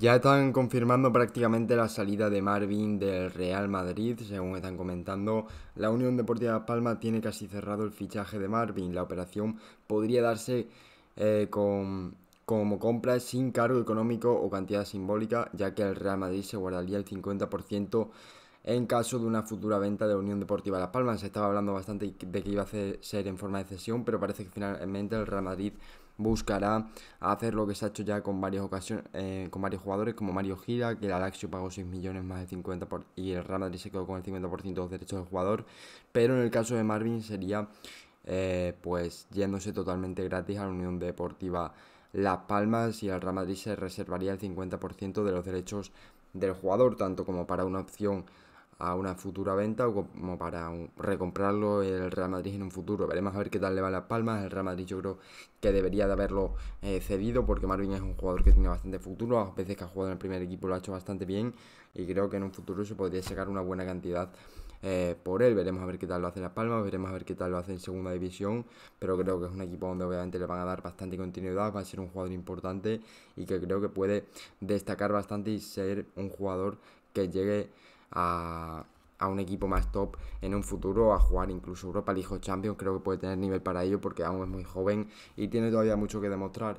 Ya están confirmando prácticamente la salida de Marvin del Real Madrid, según están comentando. La Unión Deportiva Las Palmas tiene casi cerrado el fichaje de Marvin. La operación podría darse eh, como compra sin cargo económico o cantidad simbólica, ya que el Real Madrid se guardaría el 50% en caso de una futura venta de la Unión Deportiva Las Palmas. Se estaba hablando bastante de que iba a ser en forma de cesión, pero parece que finalmente el Real Madrid buscará hacer lo que se ha hecho ya con varias ocasiones, eh, con varios jugadores como Mario Gira, que el Alaxio pagó 6 millones más de 50 por, y el Real Madrid se quedó con el 50% de los derechos del jugador, pero en el caso de Marvin sería eh, pues yéndose totalmente gratis a la Unión Deportiva Las Palmas y el Real Madrid se reservaría el 50% de los derechos del jugador, tanto como para una opción a una futura venta o como para recomprarlo el Real Madrid en un futuro. Veremos a ver qué tal le va Las Palmas. El Real Madrid yo creo que debería de haberlo eh, cedido porque Marvin es un jugador que tiene bastante futuro. A veces que ha jugado en el primer equipo lo ha hecho bastante bien y creo que en un futuro se podría sacar una buena cantidad eh, por él. Veremos a ver qué tal lo hace Las Palmas, veremos a ver qué tal lo hace en segunda división, pero creo que es un equipo donde obviamente le van a dar bastante continuidad, va a ser un jugador importante y que creo que puede destacar bastante y ser un jugador que llegue a, un equipo más top en un futuro, a jugar incluso Europa League o Champions, creo que puede tener nivel para ello porque aún es muy joven y tiene todavía mucho que demostrar.